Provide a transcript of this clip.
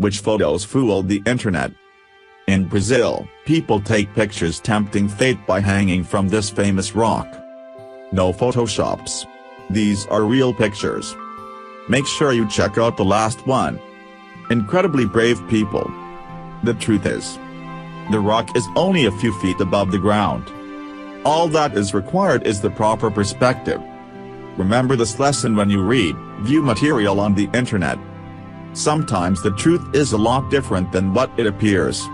which photos fooled the internet. In Brazil, people take pictures tempting fate by hanging from this famous rock. No photoshops. These are real pictures. Make sure you check out the last one. Incredibly brave people. The truth is, the rock is only a few feet above the ground. All that is required is the proper perspective. Remember this lesson when you read, view material on the internet. Sometimes the truth is a lot different than what it appears.